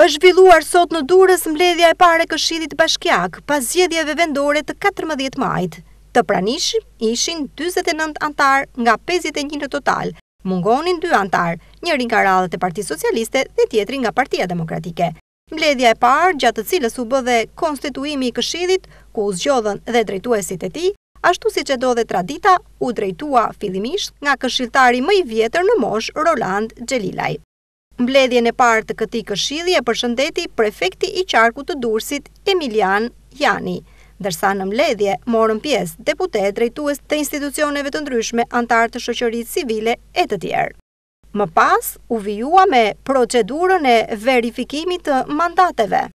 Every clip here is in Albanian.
Është zhvilluar sot në Durrës mbledhja e parë e Këshillit Bashkiak pas zgjedhjeve vendore të katërmbëdhjetë majit. Të pranishëm ishin dyzet e nëntë anëtarë nga pesëdhjetë e një në total, mungonin dy anëtarë, njëri nga radhët e Partisë Socialiste dhe tjetri nga Partia Demokratike. Mbledhja e parë, gjatë të cilës u bë dhe konstituimi i këshillit, ku u zgjodhën dhe drejtuesit e tij, ashtu siç e do dhe tradita, u drejtua fillimisht nga këshilltari më i vjetër në moshë Roland Xhelilaj. Mbledhjen e parë të këtij këshilli e përshëndeti prefekti i qarkut të Durrësit Emiljan Jani, ndërsa në mbledhje morën pjesë deputetë drejtues të institucioneve të ndryshme anëtarë të shoqërisë civile e të tjerë. Më pas u vijua me procedurën e verifikimit të mandateve.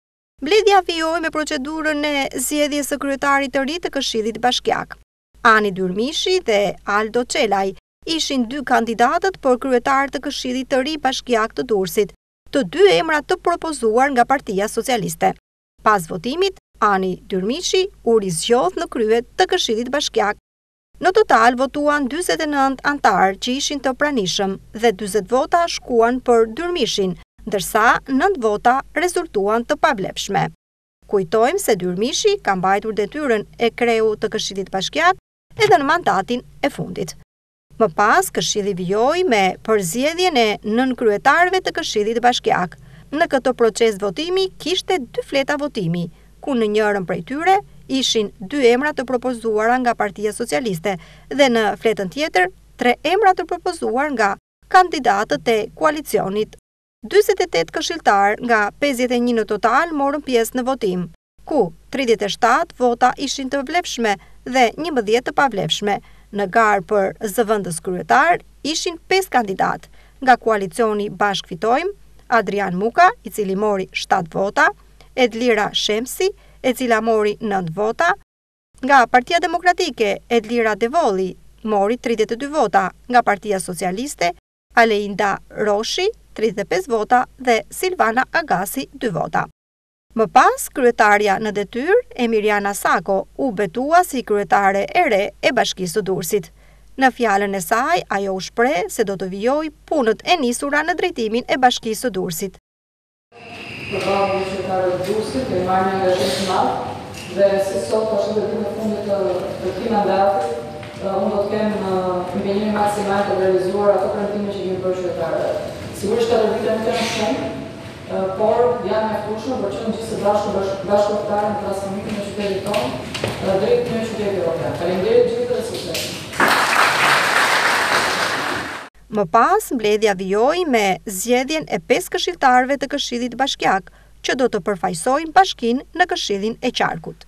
Mbledhja vijoi me procedurën e zgjedhjes së kryetarit të ri të Këshillit Bashkiak. Ani Dyrmishi dhe Aldo Çelaj ishin dy kandidatët për kryetar të Këshillit të ri Bashkiak të Durrësit, të dy emra të propozuar nga Partia Socialiste. Pas votimit, Ani Dyrmishi u rizgjodh në krye të Këshillit Bashkiak. Në total votuan dyzet e nëntë anëtarë që ishin të pranishëm dhe dyzet vota shkuan për Dyrmishin, ndërsa nëntë vota rezultuan të pavlefshme. Kujtojmë se Dyrmishi ka mbajtur detyrën e kreut të Këshillit Bashkiak edhe në mandatin e fundit. Më pas Këshilli vijoi me përzgjedhjen e nënkryetarëve të Këshillit Bashkiak. Në këtë proces votimi kishte dy fleta votimi, ku në njërën prej tyre ishin dy emra të propozuara nga Partia Socialiste dhe në fletën tjetër tre emra të propozuar nga kandidatët e koalicionit. Dyzet e tetë këshilltarë nga pesëdhjetë e një në total morën pjesë në votim, ku tridhjetë e shtatë vota ishin të vlefshme dhe njëmbëdhjetë të pavlefshme. Në garë për zëvendëskryetar ishin pesë kandidatë, nga koalicioni Bashkë Fitojmë, Adrian Muka, i cili mori shtatë vota, Edlira Shemsi, e cila mori nëntë vota, nga Partia Demokratike, Edlira Devolli, mori tridhjetë e dy vota, nga Partia Socialiste, Aleinda Roshi, tridhjetë e pesë vota dhe Silvana Agasi, dy vota. Më pas, kryetarja në detyrë, Emiriana Sako, u betua si kryetare e re e Bashkisë së Durrësit. Në fjalën e saj, ajo u shpreh se do të vijojë punët e nisura në drejtimin e Bashkisë së Durrësit. Përballë qytetarëve të Durrësit e marr një angazhim të madh dhe si sot ashtu deri në fund të këtij mandati, unë do të kem impenjimin maksimal për të realizuar ato premtime që i kemi bërë qytetarëve. Sigurisht katër vite nuk janë shumë, por janë mjaftueshëm për të qenë gjithë së bashku bashkautorë në transformimin e qytetit tonë drejt një qyteti evropian. Faleminderit gjithëve dhe suksese! Më pas, mbledhja vijoi me zgjedhjen e pesë këshilltarëve të Këshillit Bashkiak, që do të përfaqësojnë bashkinë në Këshillin e Qarkut.